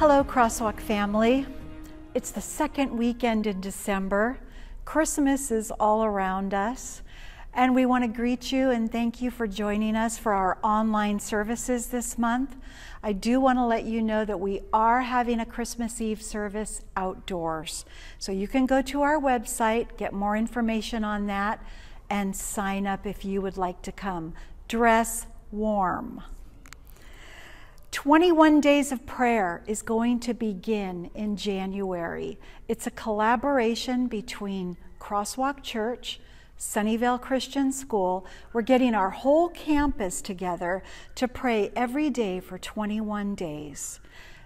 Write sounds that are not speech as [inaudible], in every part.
Hello, Crosswalk family. It's the second weekend in December. Christmas is all around us. And we want to greet you and thank you for joining us for our online services this month. I do want to let you know that we are having a Christmas Eve service outdoors. So you can go to our website, get more information on that, and sign up if you would like to come. Dress warm. 21 Days of Prayer is going to begin in January. It's a collaboration between Crosswalk Church, Sunnyvale Christian School. We're getting our whole campus together to pray every day for 21 days.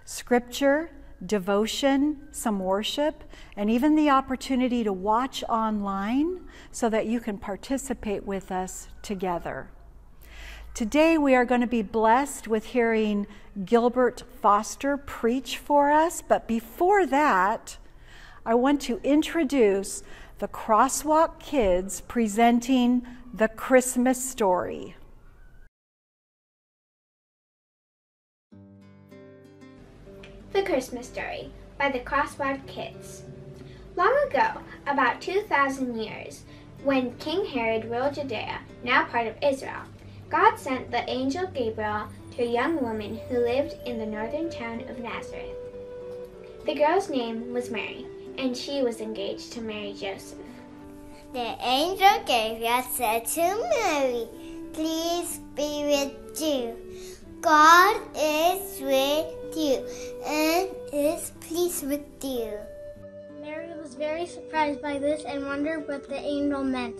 Scripture, devotion, some worship, and even the opportunity to watch online so that you can participate with us together. Today we are going to be blessed with hearing Gilbert Foster preach for us, but before that, I want to introduce the Crosswalk Kids presenting the Christmas story. The Christmas Story by the Crosswalk Kids. Long ago, about 2,000 years, when King Herod ruled Judea, now part of Israel, God sent the angel Gabriel to a young woman who lived in the northern town of Nazareth. The girl's name was Mary, and she was engaged to marry Joseph. The angel Gabriel said to Mary, Please be with you. God is with you and is pleased with you. Mary was very surprised by this and wondered what the angel meant.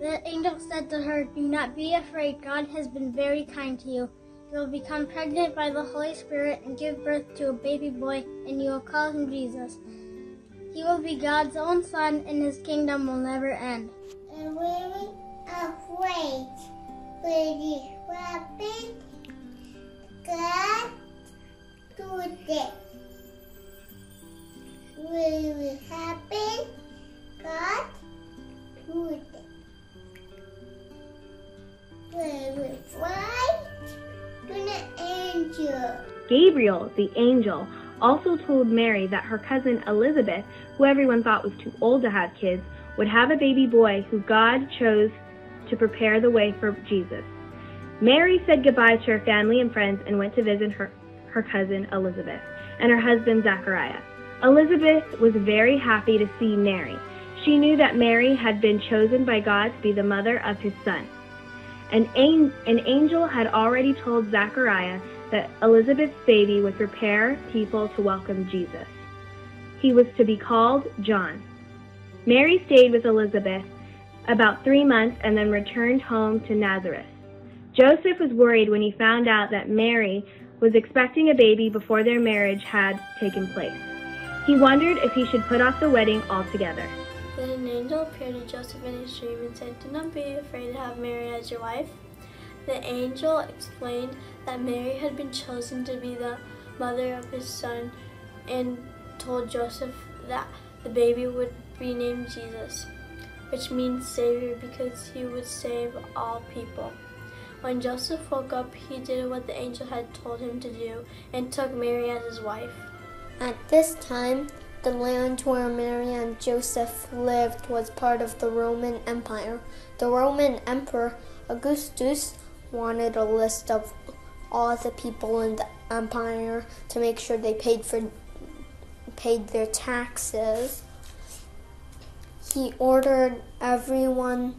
The angel said to her, Do not be afraid. God has been very kind to you. You will become pregnant by the Holy Spirit and give birth to a baby boy, and you will call him Jesus. He will be God's own son, and his kingdom will never end. I'm very afraid. Will it happen? God do this. Will happen? God do. Gabriel, the angel, also told Mary that her cousin Elizabeth, who everyone thought was too old to have kids, would have a baby boy who God chose to prepare the way for Jesus. Mary said goodbye to her family and friends and went to visit her, her cousin Elizabeth and her husband Zachariah. Elizabeth was very happy to see Mary. She knew that Mary had been chosen by God to be the mother of his son. An, an angel had already told Zechariah that Elizabeth's baby would prepare people to welcome Jesus. He was to be called John. Mary stayed with Elizabeth about three months and then returned home to Nazareth. Joseph was worried when he found out that Mary was expecting a baby before their marriage had taken place. He wondered if he should put off the wedding altogether. Then an angel appeared to Joseph in his dream and said, Do not be afraid to have Mary as your wife. The angel explained that Mary had been chosen to be the mother of his son and told Joseph that the baby would be named Jesus, which means Savior because he would save all people. When Joseph woke up, he did what the angel had told him to do and took Mary as his wife. At this time, the land where Mary and Joseph lived was part of the Roman Empire. The Roman Emperor Augustus wanted a list of all the people in the empire to make sure they paid for paid their taxes. He ordered everyone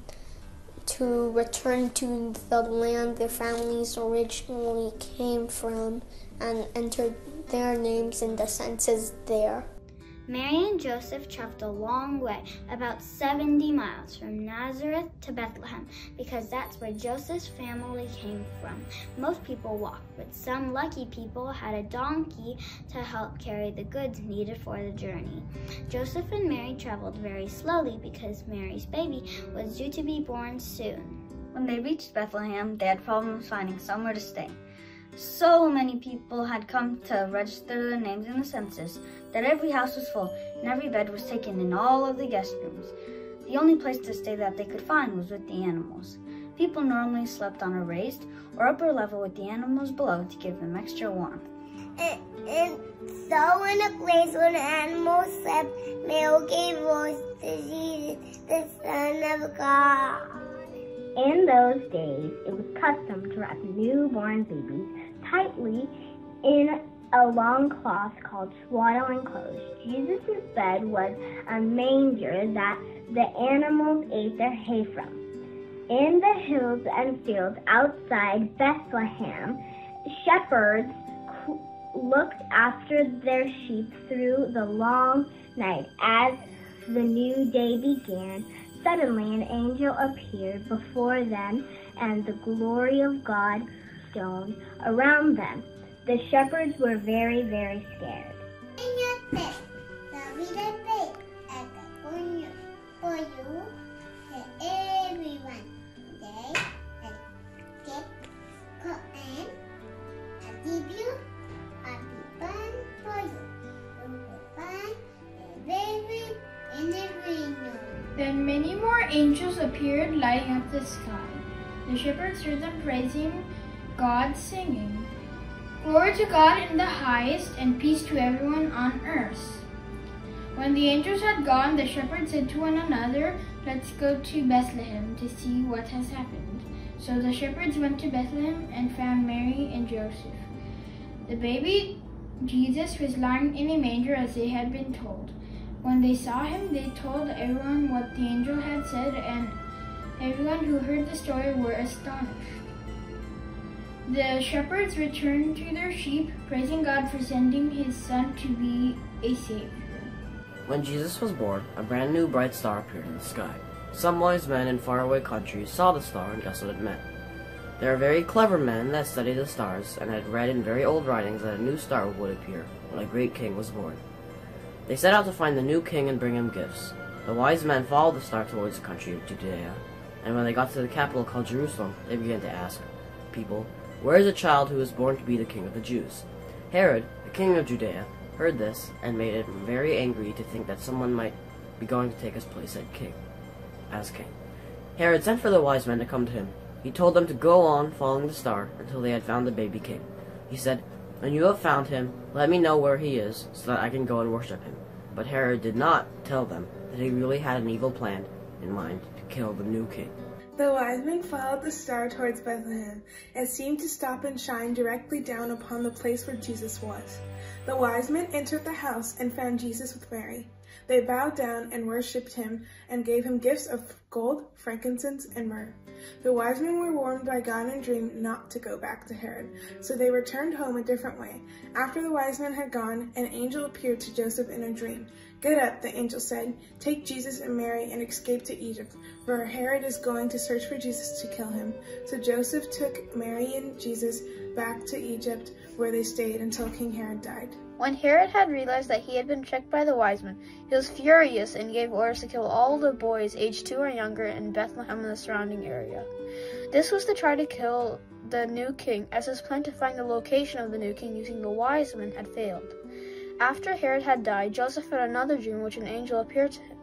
to return to the land their families originally came from and enter their names in the census there. Mary and Joseph traveled a long way, about 70 miles from Nazareth to Bethlehem, because that's where Joseph's family came from. Most people walked, but some lucky people had a donkey to help carry the goods needed for the journey. Joseph and Mary traveled very slowly because Mary's baby was due to be born soon. When they reached Bethlehem, they had problems finding somewhere to stay. So many people had come to register their names in the census that every house was full and every bed was taken in all of the guest rooms. The only place to stay that they could find was with the animals. People normally slept on a raised or upper level with the animals below to give them extra warmth. and, and so in a place where the animals slept, Mary gave voice to Jesus, the Son of God. In those days, it was custom to wrap newborn babies tightly in a long cloth called swaddling clothes. Jesus' bed was a manger that the animals ate their hay from. In the hills and fields outside Bethlehem, shepherds looked after their sheep through the long night. As the new day began, suddenly an angel appeared before them, and the glory of God shone around them. The shepherds were very, very scared. Then many more angels appeared lighting up the sky. The shepherds heard them praising God, singing, Glory to God in the highest, and peace to everyone on earth. When the angels had gone, the shepherds said to one another, Let's go to Bethlehem to see what has happened. So the shepherds went to Bethlehem and found Mary and Joseph. The baby Jesus was lying in a manger as they had been told. When they saw him, they told everyone what the angel had said, and everyone who heard the story were astonished. The shepherds returned to their sheep, praising God for sending his son to be a savior. When Jesus was born, a brand new bright star appeared in the sky. Some wise men in faraway countries saw the star and guessed what it meant. There are very clever men that study the stars and had read in very old writings that a new star would appear when a great king was born. They set out to find the new king and bring him gifts. The wise men followed the star towards the country of Judea, and when they got to the capital called Jerusalem, they began to ask people, where is a child who is born to be the king of the Jews? Herod, the king of Judea, heard this and made him very angry to think that someone might be going to take his place as king. As king. Herod sent for the wise men to come to him. He told them to go on following the star until they had found the baby king. He said, When you have found him, let me know where he is, so that I can go and worship him. But Herod did not tell them that he really had an evil plan in mind to kill the new king. The wise men followed the star towards Bethlehem. It seemed to stop and shine directly down upon the place where Jesus was. The wise men entered the house and found Jesus with Mary. They bowed down and worshipped him and gave him gifts of gold, frankincense, and myrrh. The wise men were warned by God in a dream not to go back to Herod, so they returned home a different way. After the wise men had gone, an angel appeared to Joseph in a dream. Get up, the angel said. Take Jesus and Mary and escape to Egypt, for Herod is going to search for Jesus to kill him. So Joseph took Mary and Jesus back to Egypt, where they stayed until King Herod died. When Herod had realized that he had been tricked by the wise men, he was furious and gave orders to kill all the boys aged two or younger in Bethlehem and the surrounding area. This was to try to kill the new king, as his plan to find the location of the new king using the wise men had failed. After Herod had died, Joseph had another dream in which an angel appeared to him.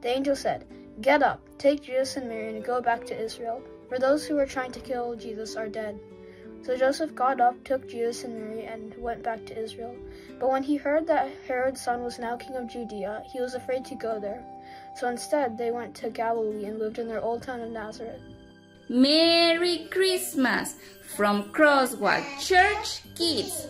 The angel said, Get up, take Jesus and Mary, and go back to Israel, for those who were trying to kill Jesus are dead. So Joseph got up, took Jesus and Mary, and went back to Israel. But when he heard that Herod's son was now king of Judea, he was afraid to go there. So instead, they went to Galilee and lived in their old town of Nazareth. Merry Christmas from Crosswalk Church Kids.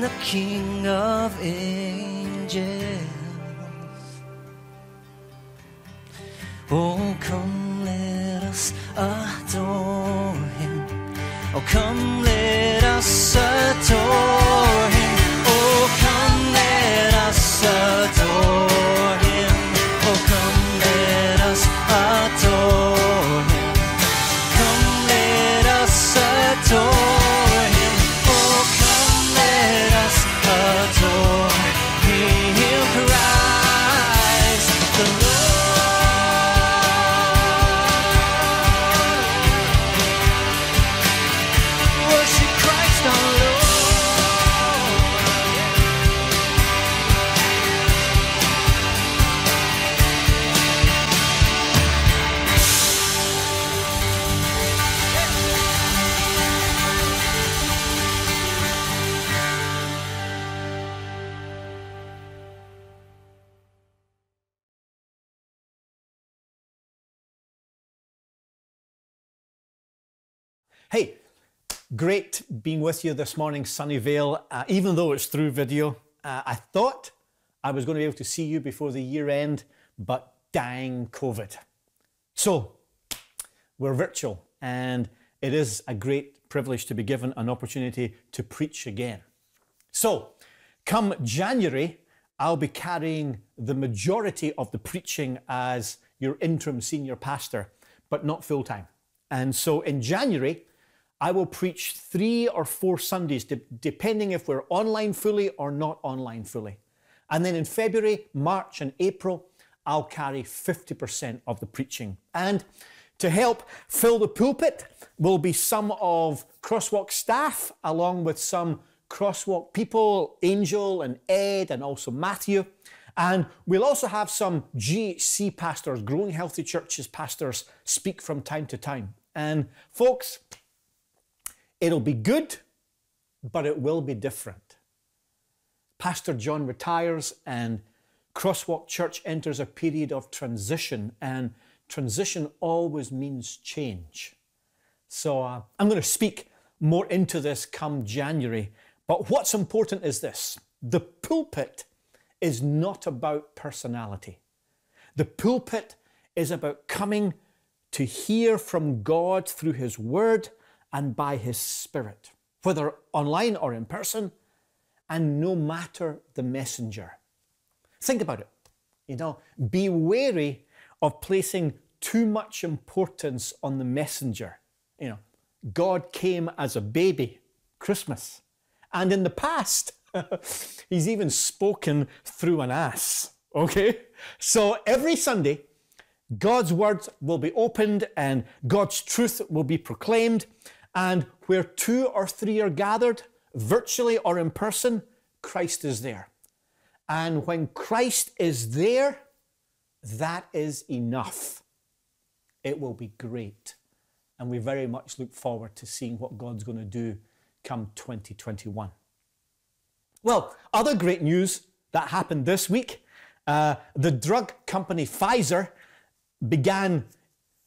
The King of angels. Oh, come great being with you this morning, Sunnyvale. Uh, even though it's through video, uh, I thought I was going to be able to see you before the year end, but dang COVID. So, we're virtual, and it is a great privilege to be given an opportunity to preach again. So, come January, I'll be carrying the majority of the preaching as your interim senior pastor, but not full time. And so in January, I will preach three or four Sundays, de- depending if we're online fully or not online fully. And then in February, March, and April, I'll carry 50% of the preaching. And to help fill the pulpit will be some of Crosswalk staff, along with some Crosswalk people, Angel and Ed, and also Matthew. And we'll also have some GHC pastors, Growing Healthy Churches pastors, speak from time to time. And folks, it'll be good, but it will be different. Pastor John retires and Crosswalk Church enters a period of transition, and transition always means change. So uh, I'm going to speak more into this come January. But what's important is this the pulpit is not about personality. The pulpit is about coming to hear from God through His Word and by His Spirit, whether online or in person, and no matter the messenger. Think about it. You know, be wary of placing too much importance on the messenger. You know, God came as a baby, Christmas. And in the past, [laughs] he's even spoken through an ass. Okay? So every Sunday, God's word will be opened and God's truth will be proclaimed. And where two or three are gathered, virtually or in person, Christ is there. And when Christ is there, that is enough. It will be great. And we very much look forward to seeing what God's going to do come 2021. Well, other great news that happened this week uh, the drug company Pfizer began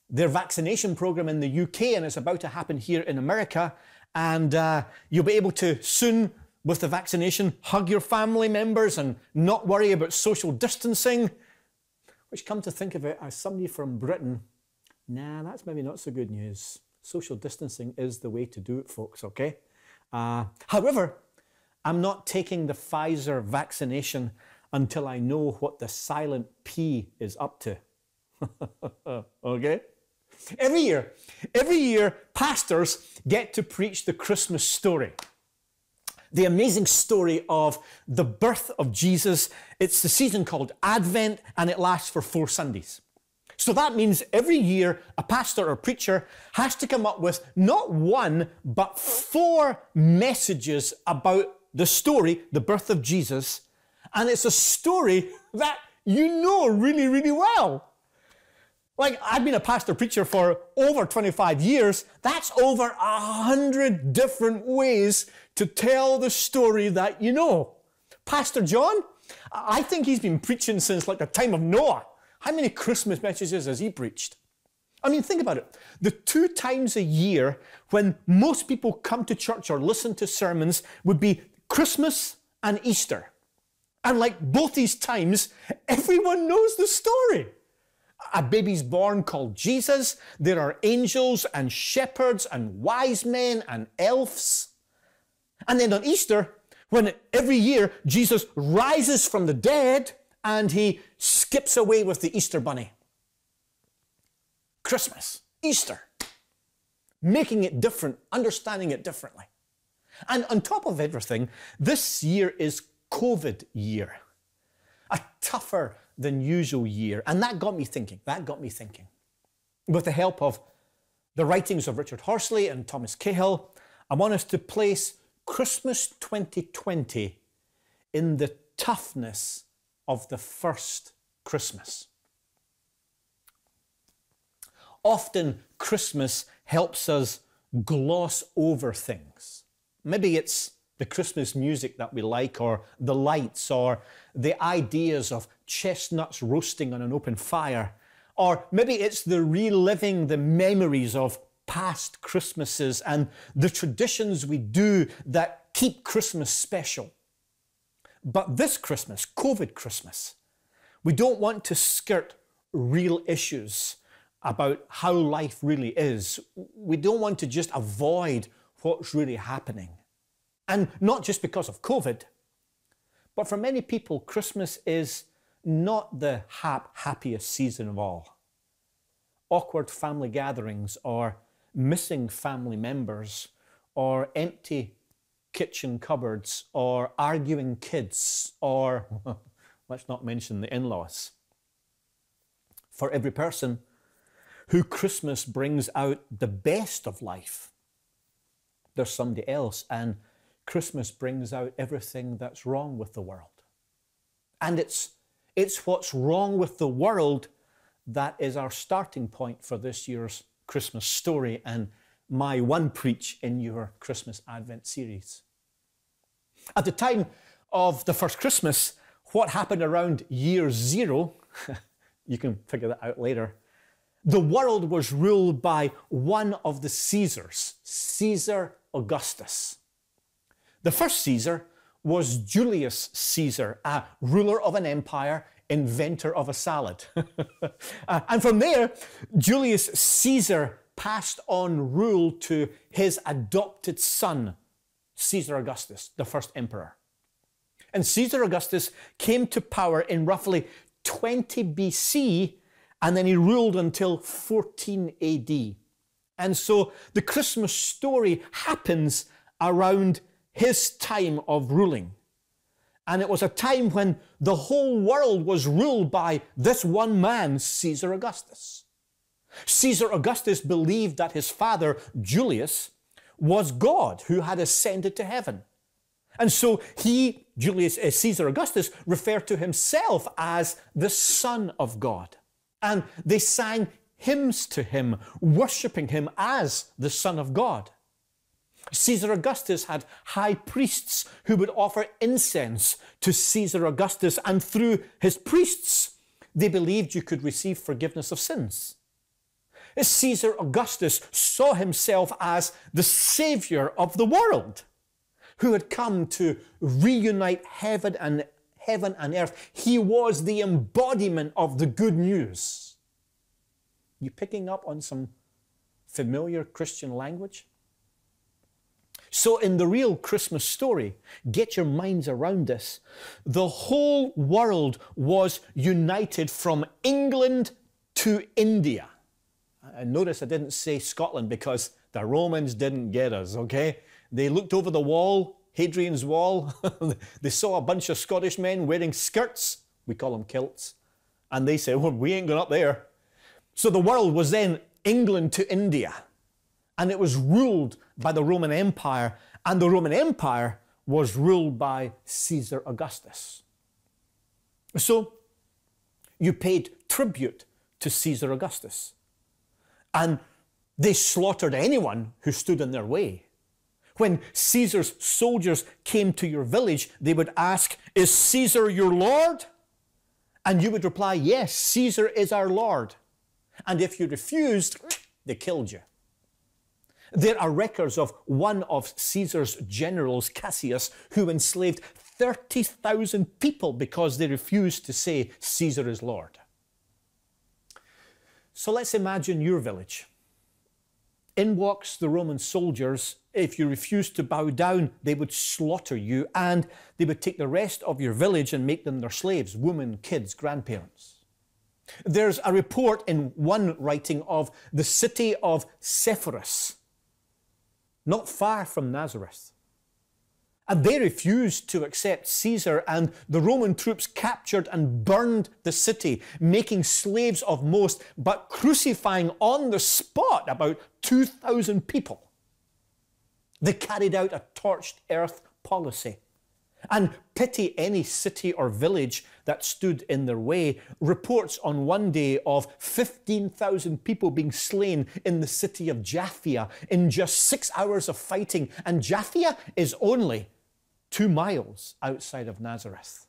their vaccination program in the UK, and it's about to happen here in America. And uh, you'll be able to soon, with the vaccination, hug your family members and not worry about social distancing. Which, come to think of it, as somebody from Britain, nah, that's maybe not so good news. social distancing is the way to do it, folks, okay? Uh, however, I'm not taking the Pfizer vaccination until I know what the silent P is up to. [laughs] okay? Every year, every year, pastors get to preach the Christmas story. The amazing story of the birth of Jesus. It's the season called Advent and it lasts for four Sundays. So that means every year a pastor or preacher has to come up with not one, but four messages about the story, the birth of Jesus. And it's a story that you know really, really well. Like, I've been a pastor preacher for over 25 years. That's over a hundred different ways to tell the story that you know. Pastor John, I think he's been preaching since like the time of Noah. How many Christmas messages has he preached? I mean, think about it. The two times a year when most people come to church or listen to sermons would be Christmas and Easter. And like both these times, everyone knows the story a baby's born called Jesus. There are angels and shepherds and wise men and elves. And then on Easter, when every year Jesus rises from the dead and he skips away with the Easter bunny. Christmas, Easter, making it different, understanding it differently. And on top of everything, this year is COVID year. A tougher than usual year. And that got me thinking. That got me thinking. With the help of the writings of Richard Horsley and Thomas Cahill, I want us to place Christmas 2020 in the toughness of the first Christmas. Often Christmas helps us gloss over things. Maybe it's the Christmas music that we like, or the lights, or the ideas of chestnuts roasting on an open fire. Or maybe it's the reliving the memories of past Christmases and the traditions we do that keep Christmas special. But this Christmas, COVID Christmas, we don't want to skirt real issues about how life really is. We don't want to just avoid what's really happening. And not just because of COVID, but for many people, Christmas is not the hap- happiest season of all. Awkward family gatherings, or missing family members, or empty kitchen cupboards, or arguing kids, or [laughs] let's not mention the in laws. For every person who Christmas brings out the best of life, there's somebody else. And Christmas brings out everything that's wrong with the world. And it's, it's what's wrong with the world that is our starting point for this year's Christmas story and my one preach in your Christmas Advent series. At the time of the first Christmas, what happened around year zero, [laughs] you can figure that out later, the world was ruled by one of the Caesars, Caesar Augustus. The first Caesar was Julius Caesar, a ruler of an empire, inventor of a salad. [laughs] uh, and from there, Julius Caesar passed on rule to his adopted son, Caesar Augustus, the first emperor. And Caesar Augustus came to power in roughly 20 BC, and then he ruled until 14 AD. And so the Christmas story happens around his time of ruling. And it was a time when the whole world was ruled by this one man, Caesar Augustus. Caesar Augustus believed that his father, Julius, was God who had ascended to heaven. And so he, Julius uh, Caesar Augustus, referred to himself as the Son of God. And they sang hymns to him, worshipping him as the Son of God. Caesar Augustus had high priests who would offer incense to Caesar Augustus, and through his priests, they believed you could receive forgiveness of sins. Caesar Augustus saw himself as the savior of the world, who had come to reunite heaven and heaven and earth. He was the embodiment of the good news. You picking up on some familiar Christian language? So, in the real Christmas story, get your minds around this. The whole world was united from England to India. And notice I didn't say Scotland because the Romans didn't get us, okay? They looked over the wall, Hadrian's Wall. [laughs] they saw a bunch of Scottish men wearing skirts. We call them kilts. And they said, well, we ain't going up there. So the world was then England to India. And it was ruled by the Roman Empire. And the Roman Empire was ruled by Caesar Augustus. So you paid tribute to Caesar Augustus. And they slaughtered anyone who stood in their way. When Caesar's soldiers came to your village, they would ask, Is Caesar your Lord? And you would reply, Yes, Caesar is our Lord. And if you refused, they killed you. There are records of one of Caesar's generals, Cassius, who enslaved 30,000 people because they refused to say Caesar is Lord. So let's imagine your village. In walks the Roman soldiers. If you refused to bow down, they would slaughter you and they would take the rest of your village and make them their slaves women, kids, grandparents. There's a report in one writing of the city of Sepphoris, not far from Nazareth. And they refused to accept Caesar, and the Roman troops captured and burned the city, making slaves of most, but crucifying on the spot about 2,000 people. They carried out a torched earth policy and pity any city or village that stood in their way. Reports on one day of 15,000 people being slain in the city of Jaffa in just six hours of fighting. And Jaffa is only two miles outside of Nazareth.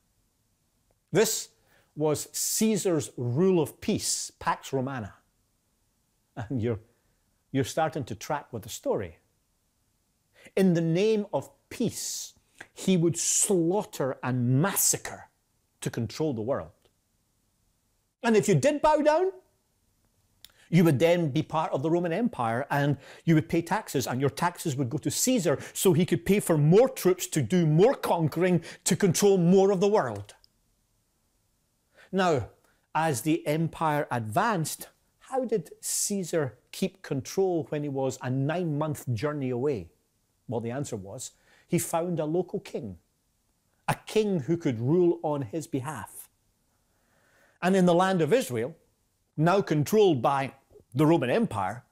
This was Caesar's rule of peace, Pax Romana. And you're, you're starting to track with the story. In the name of peace, he would slaughter and massacre to control the world. And if you did bow down, you would then be part of the Roman Empire and you would pay taxes, and your taxes would go to Caesar so he could pay for more troops to do more conquering to control more of the world. Now, as the empire advanced, how did Caesar keep control when he was a nine month journey away? Well, the answer was he found a local king, a king who could rule on his behalf. And in the land of Israel, now controlled by the Roman Empire,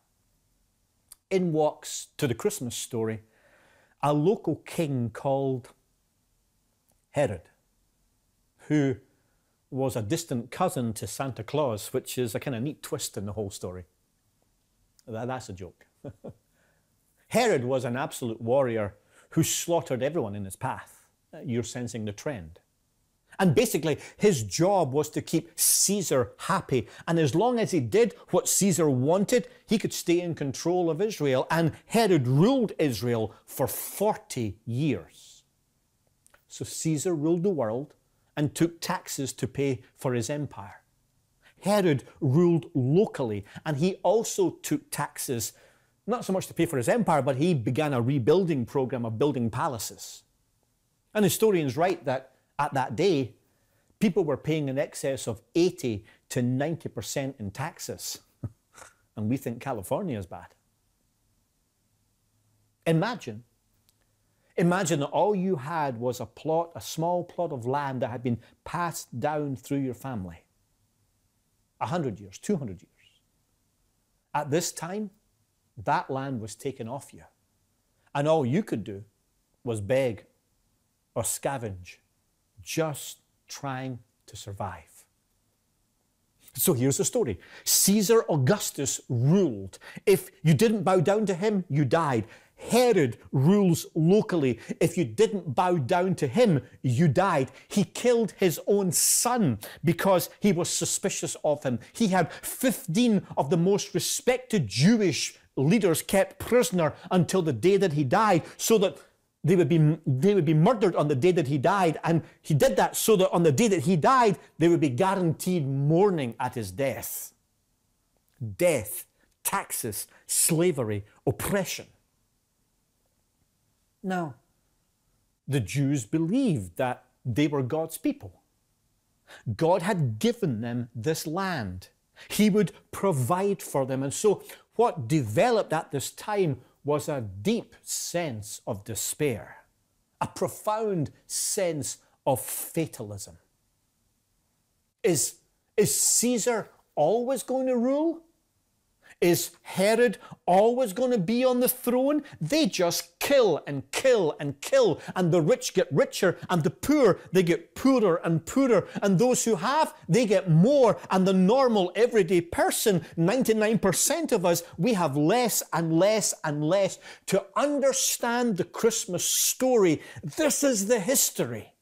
in walks to the Christmas story a local king called Herod, who was a distant cousin to Santa Claus, which is a kind of neat twist in the whole story. That's a joke. [laughs] Herod was an absolute warrior who slaughtered everyone in his path. Uh, you're sensing the trend. And basically, his job was to keep Caesar happy. And as long as he did what Caesar wanted, he could stay in control of Israel. And Herod ruled Israel for 40 years. So Caesar ruled the world and took taxes to pay for his empire. Herod ruled locally, and he also took taxes not so much to pay for his empire, but he began a rebuilding program of building palaces. And historians write that at that day, people were paying in excess of 80 to 90% in taxes. [laughs] and we think California is bad. Imagine, imagine that all you had was a plot, a small plot of land that had been passed down through your family. 100 years, 200 years. At this time, that land was taken off you. And all you could do was beg or scavenge, just trying to survive. So here's the story Caesar Augustus ruled. If you didn't bow down to him, you died. Herod rules locally. If you didn't bow down to him, you died. He killed his own son because he was suspicious of him. He had 15 of the most respected Jewish leaders kept prisoner until the day that he died so that they would be they would be murdered on the day that he died and he did that so that on the day that he died they would be guaranteed mourning at his death death taxes, slavery, oppression. Now, the Jews believed that they were God's people. God had given them this land. He would provide for them. And so, what developed at this time was a deep sense of despair, a profound sense of fatalism. Is, is Caesar always going to rule? Is Herod always going to be on the throne? They just kill and kill and kill, and the rich get richer, and the poor, they get poorer and poorer, and those who have, they get more, and the normal everyday person, 99% of us, we have less and less and less. To understand the Christmas story, this is the history.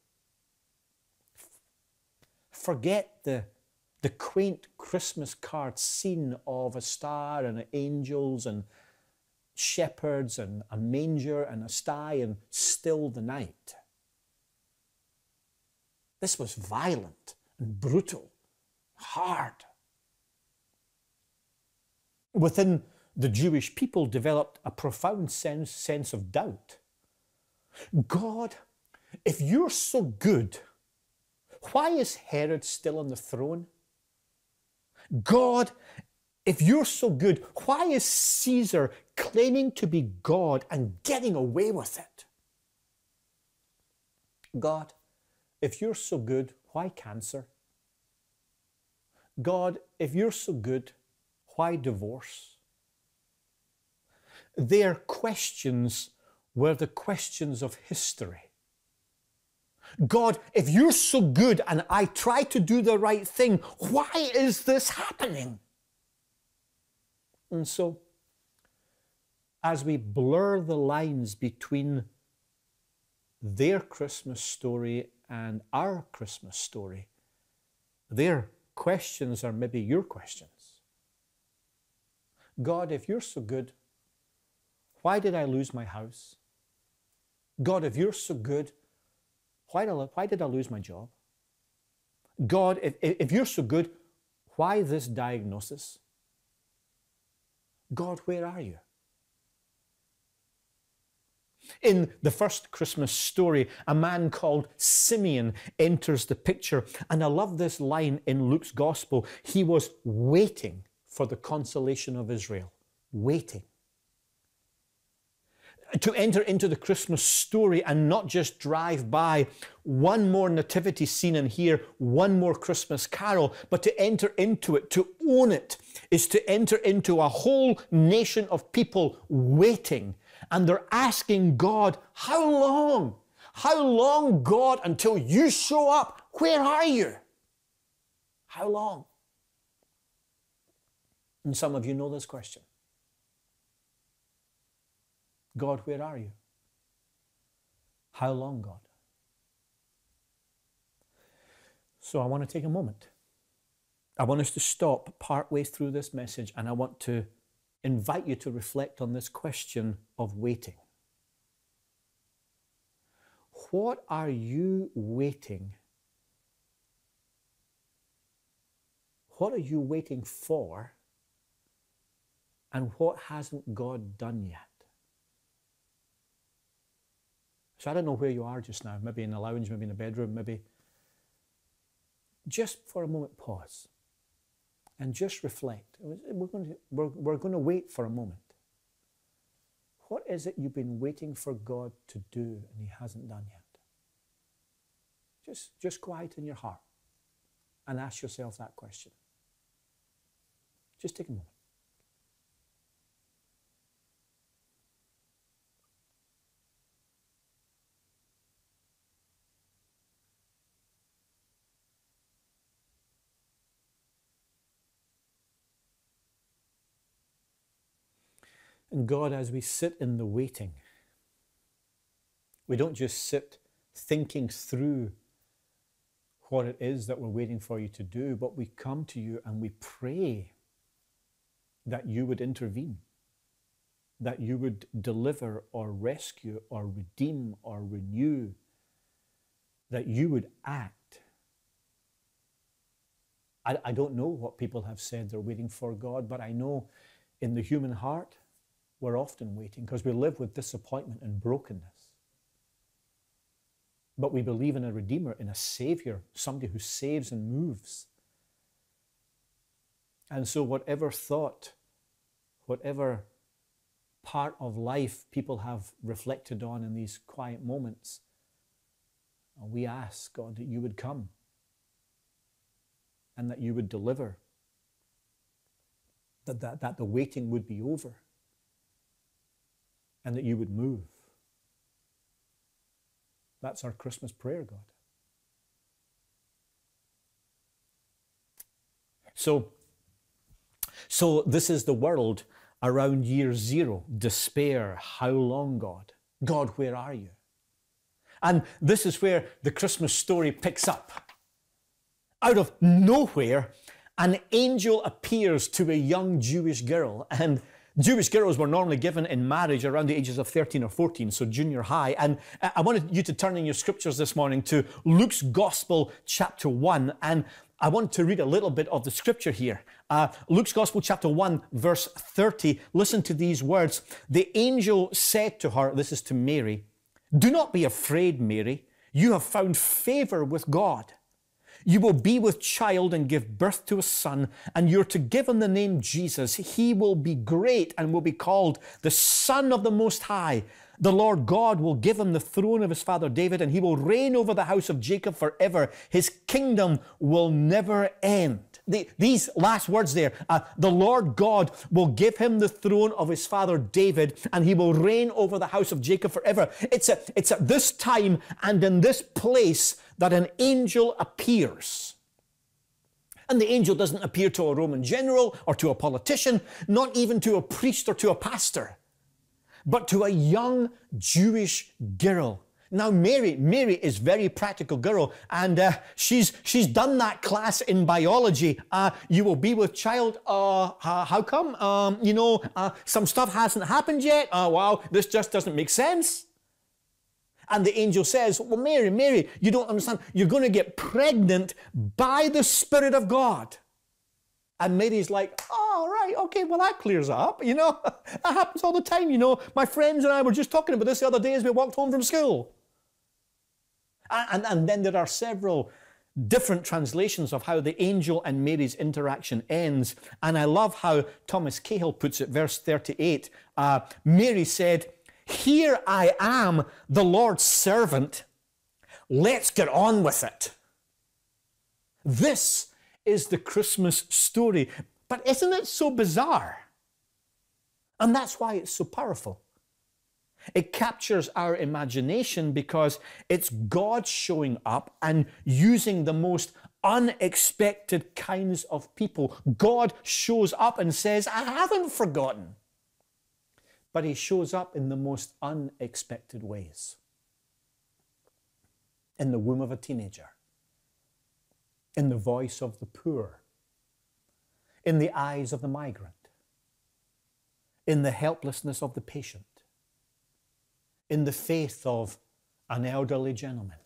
Forget the the quaint Christmas card scene of a star and angels and shepherds and a manger and a sty and still the night. This was violent and brutal, hard. Within the Jewish people developed a profound sense, sense of doubt. God, if you're so good, why is Herod still on the throne? God, if you're so good, why is Caesar claiming to be God and getting away with it? God, if you're so good, why cancer? God, if you're so good, why divorce? Their questions were the questions of history. God, if you're so good and I try to do the right thing, why is this happening? And so, as we blur the lines between their Christmas story and our Christmas story, their questions are maybe your questions. God, if you're so good, why did I lose my house? God, if you're so good, why did, I, why did I lose my job? God, if, if you're so good, why this diagnosis? God, where are you? In the first Christmas story, a man called Simeon enters the picture. And I love this line in Luke's gospel. He was waiting for the consolation of Israel. Waiting to enter into the Christmas story and not just drive by one more nativity scene and hear one more Christmas carol, but to enter into it, to own it, is to enter into a whole nation of people waiting. And they're asking God, How long? How long, God, until you show up? Where are you? How long? And some of you know this question. God, where are you? How long, God? So I want to take a moment. I want us to stop partway through this message and I want to invite you to reflect on this question of waiting. What are you waiting? What are you waiting for? And what hasn't God done yet? So I don't know where you are just now, maybe in the lounge, maybe in the bedroom, maybe. Just for a moment, pause and just reflect. We're going to, we're, we're going to wait for a moment. What is it you've been waiting for God to do and He hasn't done yet? Just, just quiet in your heart and ask yourself that question. Just take a moment. And God, as we sit in the waiting, we don't just sit thinking through what it is that we're waiting for you to do, but we come to you and we pray that you would intervene, that you would deliver or rescue or redeem or renew, that you would act. I, I don't know what people have said they're waiting for God, but I know in the human heart, we're often waiting because we live with disappointment and brokenness. But we believe in a Redeemer, in a Savior, somebody who saves and moves. And so, whatever thought, whatever part of life people have reflected on in these quiet moments, uh, we ask, God, that you would come and that you would deliver, that, that, that the waiting would be over, and that you would move. That's our Christmas prayer, God. So, so this is the world around year zero. Despair. How long, God? God, where are you? And this is where the Christmas story picks up. Out of nowhere, an angel appears to a young Jewish girl. And Jewish girls were normally given in marriage around the ages of 13 or 14, so junior high. And I wanted you to turn in your scriptures this morning to Luke's Gospel, chapter 1. And I want to read a little bit of the scripture here. Uh, Luke's Gospel, chapter 1, verse 30. Listen to these words. The angel said to her, this is to Mary, Do not be afraid, Mary. You have found favor with God. You will be with child and give birth to a son, and you're to give him the name Jesus. He will be great and will be called the Son of the Most High. The Lord God will give him the throne of his father David, and he will reign over the house of Jacob forever. His kingdom will never end. The, these last words there, uh, the Lord God will give him the throne of his father David, and he will reign over the house of Jacob forever. It's, a, it's at this time and in this place that an angel appears. And the angel doesn't appear to a Roman general or to a politician, not even to a priest or to a pastor, but to a young Jewish girl. Now, Mary, Mary is very practical girl, and uh, she's she's done that class in biology. Uh, you will be with child. Uh, how come? Um, you know, uh, some stuff hasn't happened yet. Oh, wow, this just doesn't make sense. And the angel says, Well, Mary, Mary, you don't understand. You're going to get pregnant by the Spirit of God. And Mary's like, Oh, right, okay, well, that clears up. You know, [laughs] that happens all the time. You know, my friends and I were just talking about this the other day as we walked home from school. And, and, then there are several different translations of how the angel and Mary's interaction ends. And I love how Thomas Cahill puts it, verse 38. Uh, Mary said, here I am, the Lord's servant. Let's get on with it. This is the Christmas story. But isn't it so bizarre? And that's why it's so powerful. It captures our imagination because it's God showing up and using the most unexpected kinds of people. God shows up and says, I haven't forgotten. But he shows up in the most unexpected ways. In the womb of a teenager, in the voice of the poor, in the eyes of the migrant, in the helplessness of the patient, in the faith of an elderly gentleman,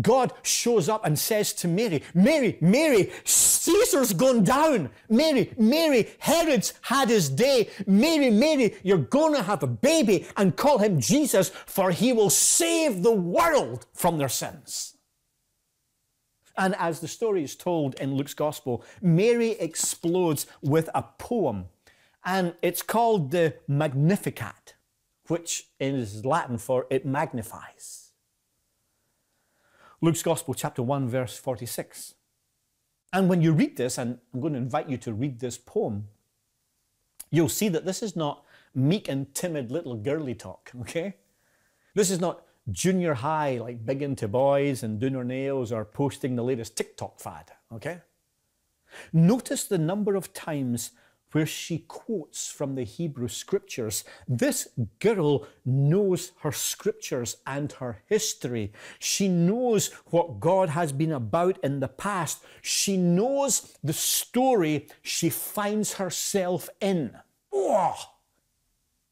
God shows up and says to Mary, Mary, Mary, Caesar's gone down. Mary, Mary, Herod's had his day. Mary, Mary, you're going to have a baby and call him Jesus, for he will save the world from their sins. And as the story is told in Luke's Gospel, Mary explodes with a poem, and it's called the Magnificat, which is Latin for it magnifies. Luke's Gospel, chapter 1, verse 46. And when you read this, and I'm going to invite you to read this poem, you'll see that this is not meek and timid little girly talk, [laughs] okay? This is not junior high, like big into boys and doing her nails or posting the latest TikTok fad, okay? Notice the number of times where she quotes from the Hebrew scriptures. This girl knows her scriptures and her history. She knows what God has been about in the past. She knows the story she finds herself in. Oh!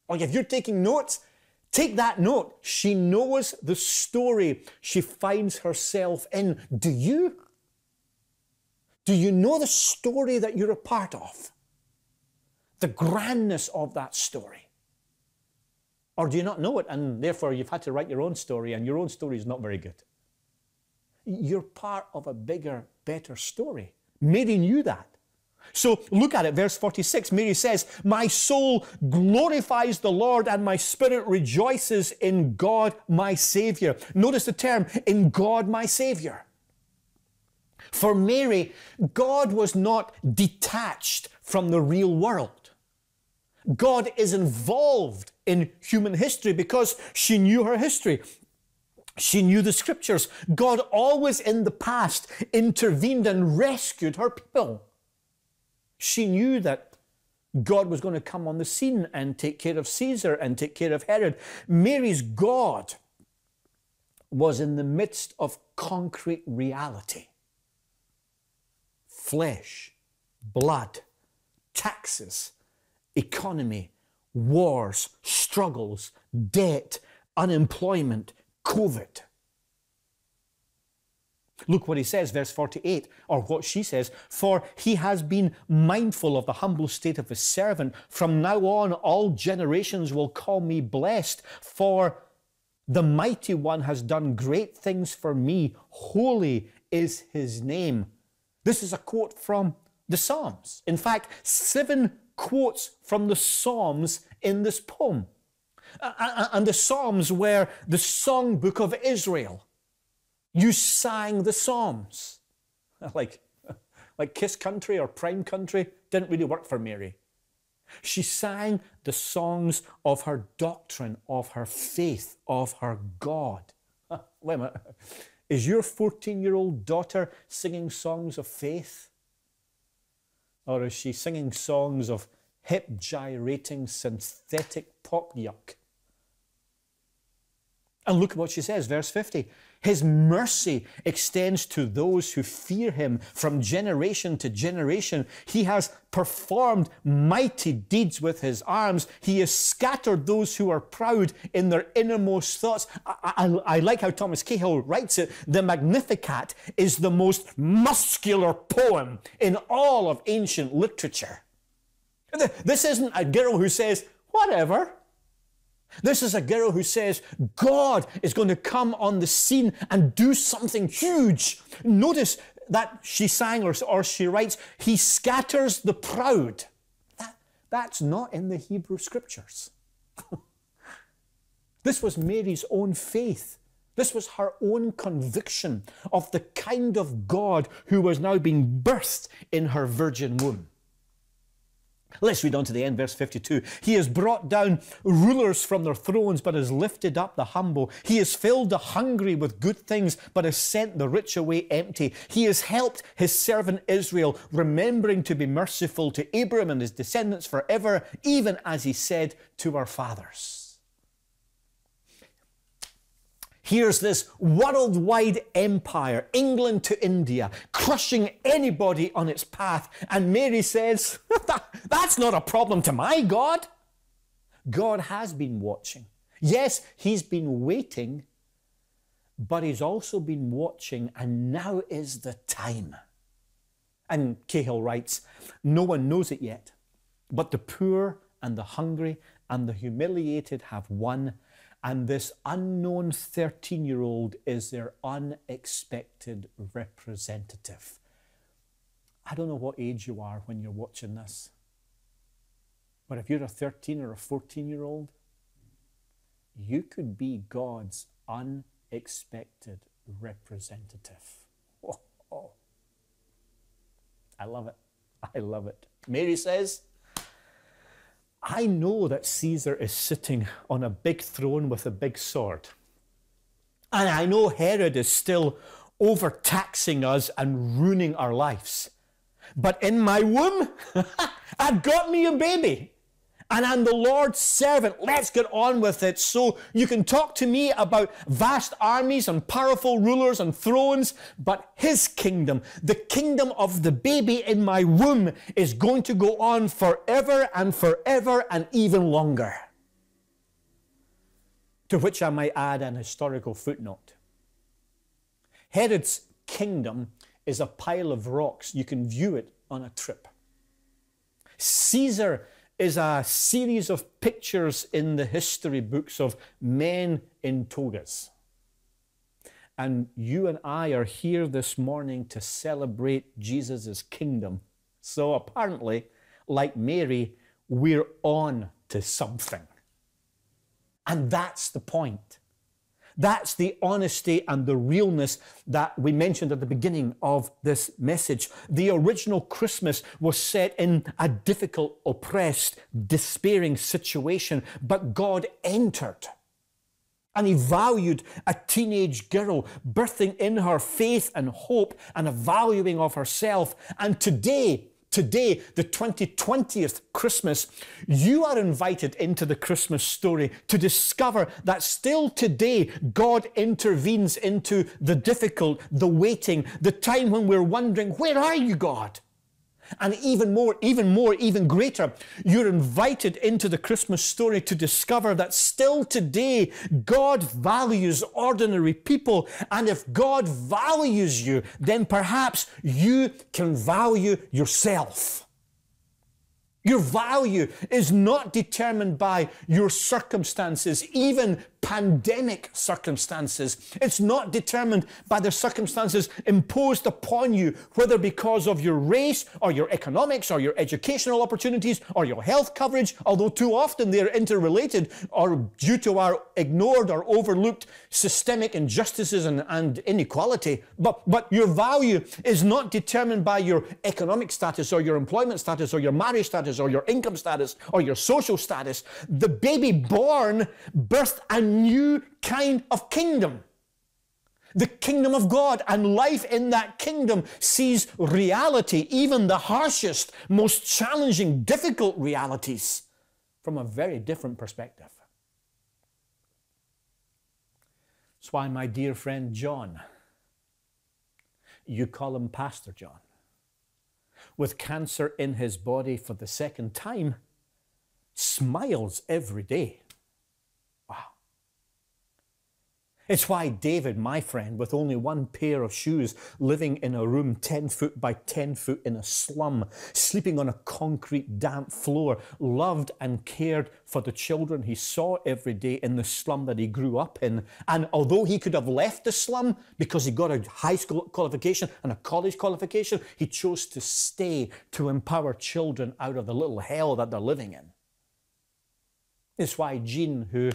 Like if you're taking notes, take that note. She knows the story she finds herself in. Do you? Do you know the story that you're a part of? The grandness of that story? Or do you not know it and therefore you've had to write your own story and your own story is not very good? You're part of a bigger, better story. Mary knew that. So look at it, verse 46. Mary says, My soul glorifies the Lord, and my spirit rejoices in God my Savior. Notice the term, in God my Savior. For Mary, God was not detached from the real world. God is involved in human history because she knew her history. She knew the scriptures. God always in the past intervened and rescued her people. She knew that God was going to come on the scene and take care of Caesar and take care of Herod. Mary's God was in the midst of concrete reality flesh, blood, taxes, economy, wars, struggles, debt, unemployment, COVID. Look what he says, verse 48, or what she says, For he has been mindful of the humble state of his servant. From now on, all generations will call me blessed, for the mighty one has done great things for me. Holy is his name. This is a quote from the Psalms. In fact, seven quotes from the Psalms in this poem. And the Psalms were the songbook of Israel. You sang the Psalms. [laughs] Like, [laughs] like Kiss Country or Prime Country didn't really work for Mary. She sang the songs of her doctrine, of her faith, of her God. [laughs] Wait a minute. Is your 14 year old daughter singing songs of faith? Or is she singing songs of hip gyrating synthetic pop yuck? And look at what she says, verse 50. His mercy extends to those who fear him from generation to generation. He has performed mighty deeds with his arms. He has scattered those who are proud in their innermost thoughts. I, I, I like how Thomas Cahill writes it. The Magnificat is the most muscular poem in all of ancient literature. This isn't a girl who says, whatever. This is a girl who says God is going to come on the scene and do something huge. Notice that she sang or, or she writes, He scatters the proud. That, that's not in the Hebrew scriptures. [laughs] this was Mary's own faith. This was her own conviction of the kind of God who was now being birthed in her virgin womb. Let's read on to the end, verse 52. He has brought down rulers from their thrones, but has lifted up the humble. He has filled the hungry with good things, but has sent the rich away empty. He has helped his servant Israel, remembering to be merciful to Abraham and his descendants forever, even as he said to our fathers. Here's this worldwide empire, England to India, crushing anybody on its path. And Mary says, [laughs] That's not a problem to my God. God has been watching. Yes, He's been waiting, but He's also been watching, and now is the time. And Cahill writes, No one knows it yet, but the poor and the hungry and the humiliated have won and this unknown 13 year old is their unexpected representative. I don't know what age you are when you're watching this, but if you're a 13 or a 14 year old, you could be God's unexpected representative. Oh. [laughs] I love it. I love it. Mary says, I know that Caesar is sitting on a big throne with a big sword. And I know Herod is still overtaxing us and ruining our lives. But in my womb, [laughs] I've got me a baby and I'm the Lord's servant. Let's get on with it. So you can talk to me about vast armies and powerful rulers and thrones, but his kingdom, the kingdom of the baby in my womb, is going to go on forever and forever and even longer. To which I might add an historical footnote. Herod's kingdom is a pile of rocks. You can view it on a trip. Caesar is a series of pictures in the history books of men in togas. And you and I are here this morning to celebrate Jesus' kingdom. So apparently, like Mary, we're on to something. And that's the point. That's the honesty and the realness that we mentioned at the beginning of this message. The original Christmas was set in a difficult, oppressed, despairing situation, but God entered. And he valued a teenage girl, birthing in her faith and hope and a valuing of herself. And today, today, the 2020th Christmas, you are invited into the Christmas story to discover that still today, God intervenes into the difficult, the waiting, the time when we're wondering, where are you, God? And even more, even more, even greater, you're invited into the Christmas story to discover that still today, God values ordinary people. And if God values you, then perhaps you can value yourself. Your value is not determined by your circumstances, even pandemic circumstances. It's not determined by the circumstances imposed upon you, whether because of your race or your economics or your educational opportunities or your health coverage, although too often they're interrelated or due to our ignored or overlooked systemic injustices and, and inequality. But, but your value is not determined by your economic status or your employment status or your marriage status or your income status or your social status. The baby born birthed a new kind of kingdom. The kingdom of God and life in that kingdom sees reality, even the harshest, most challenging, difficult realities, from a very different perspective. That's why, my dear friend John, you call him Pastor John, with cancer in his body for the second time, smiles every day It's why David, my friend, with only one pair of shoes, living in a room 10 foot by 10 foot in a slum, sleeping on a concrete damp floor, loved and cared for the children he saw every day in the slum that he grew up in. And although he could have left the slum because he got a high school qualification and a college qualification, he chose to stay to empower children out of the little hell that they're living in. It's why Jean, who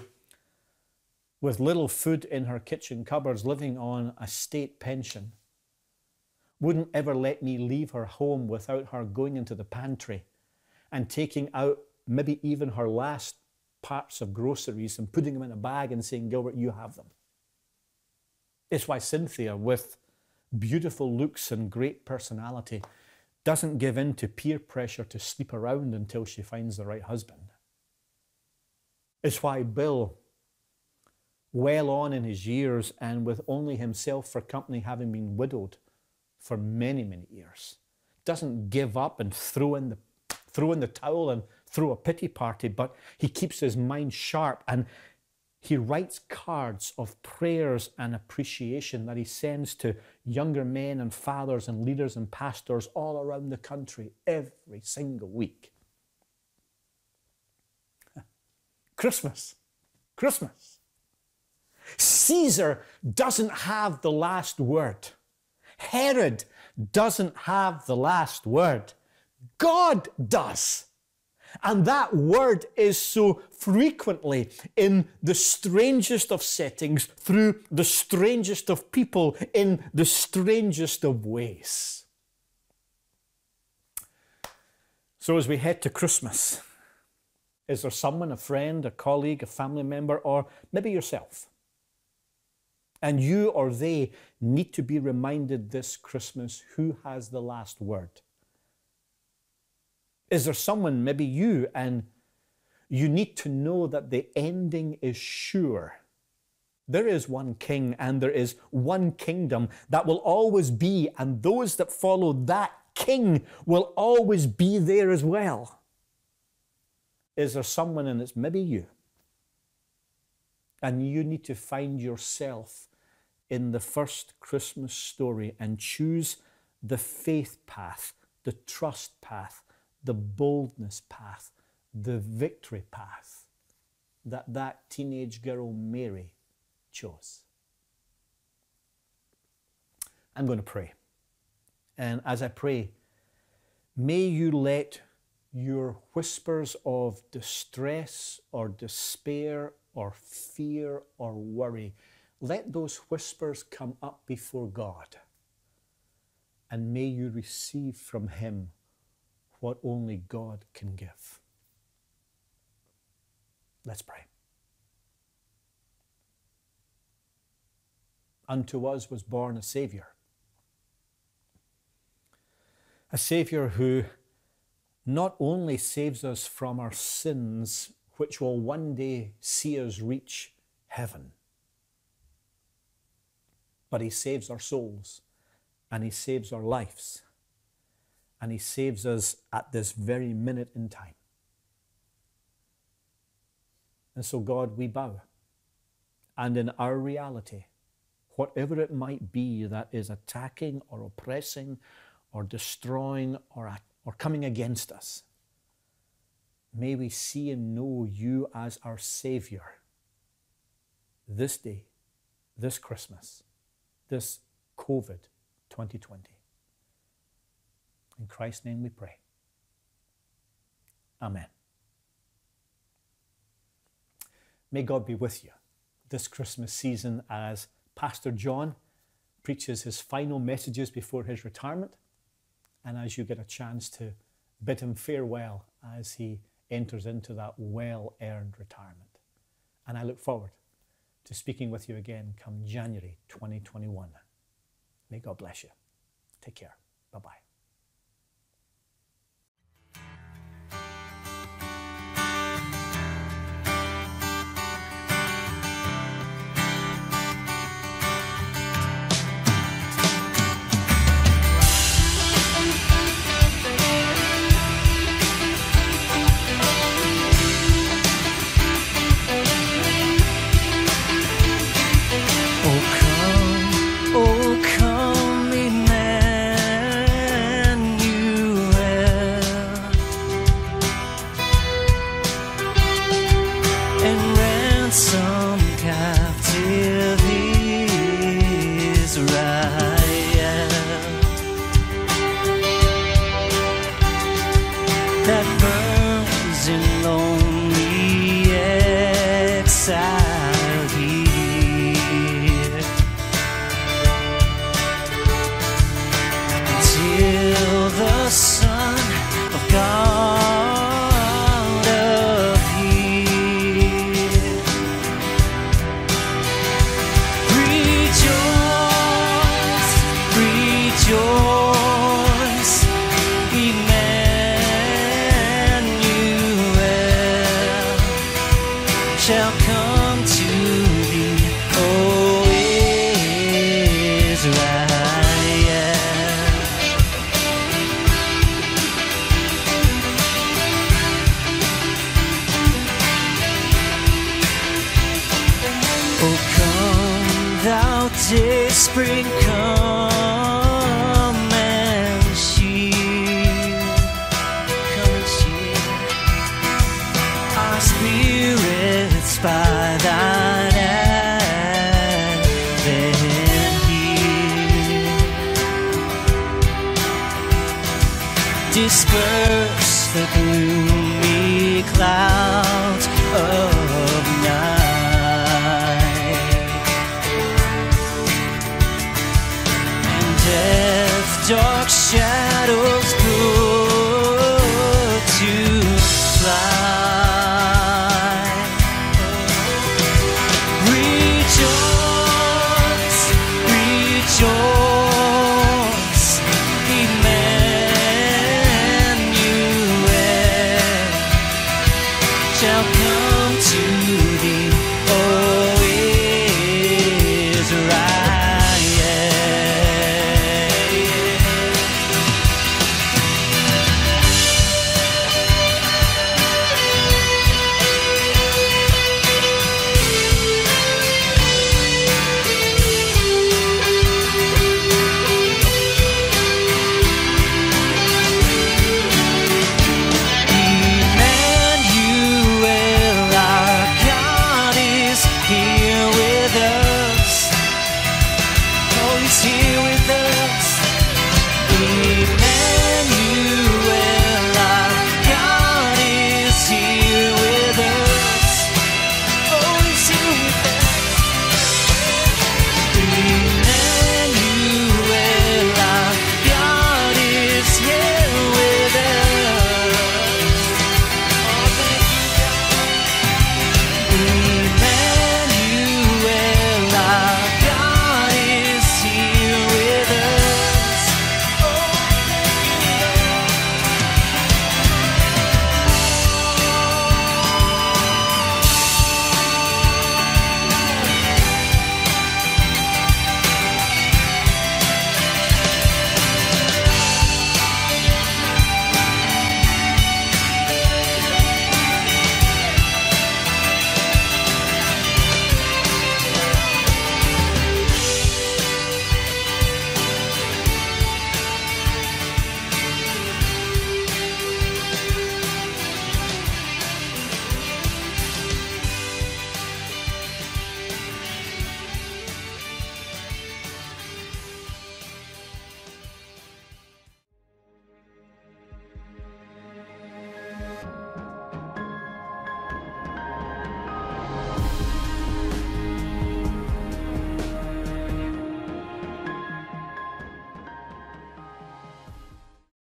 with little food in her kitchen cupboards, living on a state pension, wouldn't ever let me leave her home without her going into the pantry and taking out maybe even her last parts of groceries and putting them in a bag and saying, Gilbert, you have them. It's why Cynthia, with beautiful looks and great personality, doesn't give in to peer pressure to sleep around until she finds the right husband. It's why Bill well on in his years and with only himself for company, having been widowed for many, many years. Doesn't give up and throw in the, throw in the towel and throw a pity party, but he keeps his mind sharp and he writes cards of prayers and appreciation that he sends to younger men and fathers and leaders and pastors all around the country every single week. [laughs] Christmas. Christmas. Caesar doesn't have the last word. Herod doesn't have the last word. God does. And that word is so frequently in the strangest of settings, through the strangest of people, in the strangest of ways. So, as we head to Christmas, is there someone, a friend, a colleague, a family member, or maybe yourself, and you or they need to be reminded this Christmas who has the last word. Is there someone, maybe you, and you need to know that the ending is sure? There is one king and there is one kingdom that will always be, and those that follow that king will always be there as well. Is there someone, and it's maybe you, and you need to find yourself in the first Christmas story and choose the faith path, the trust path, the boldness path, the victory path that that teenage girl Mary chose. I'm going to pray. And as I pray, may you let your whispers of distress or despair or fear or worry, let those whispers come up before God. And may you receive from Him what only God can give. Let's pray. Unto us was born a Saviour. A Saviour who not only saves us from our sins, which will one day see us reach heaven, but He saves our souls and He saves our lives and He saves us at this very minute in time. And so, God, we bow. And in our reality, whatever it might be that is attacking or oppressing or destroying or, or coming against us, may we see and know you as our Savior this day, this Christmas, this COVID 2020. In Christ's name we pray. Amen. May God be with you this Christmas season as Pastor John preaches his final messages before his retirement, and as you get a chance to bid him farewell as he enters into that well earned retirement. And I look forward to speaking with you again come January 2021. May God bless you. Take care. Bye bye. Spring,